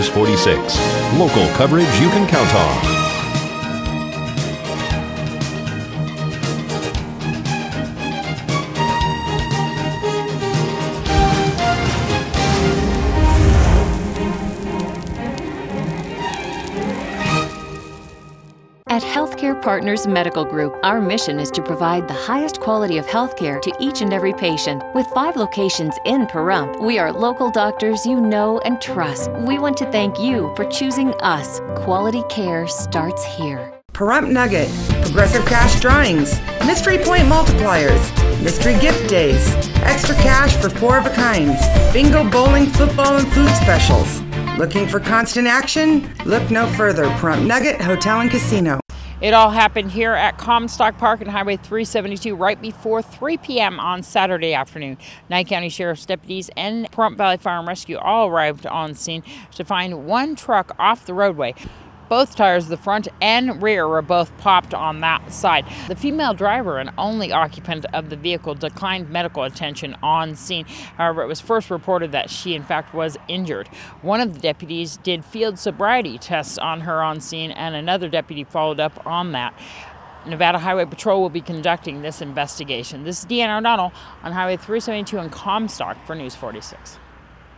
News 46. Local coverage you can count on. At Healthcare Partners Medical Group, our mission is to provide the highest quality of healthcare to each and every patient. With five locations in Pahrump, we are local doctors you know and trust. We want to thank you for choosing us. Quality care starts here. Pahrump Nugget, Progressive Cash Drawings, Mystery Point Multipliers, Mystery Gift Days, Extra Cash for four of a kinds, Bingo Bowling, Football, and Food Specials. Looking for constant action? Look no further. Pahrump Nugget Hotel and Casino. It all happened here at Comstock Park and Highway 372 right before 3 p.m. on Saturday afternoon. Nye County Sheriff's deputies and Pahrump Valley Fire and Rescue all arrived on scene to find one truck off the roadway. Both tires, the front and rear, were both popped on that side. The female driver and only occupant of the vehicle declined medical attention on scene. However, it was first reported that she, in fact, was injured. One of the deputies did field sobriety tests on her on scene, and another deputy followed up on that. Nevada Highway Patrol will be conducting this investigation. This is Deanna O'Donnell on Highway 372 in Comstock for News 46.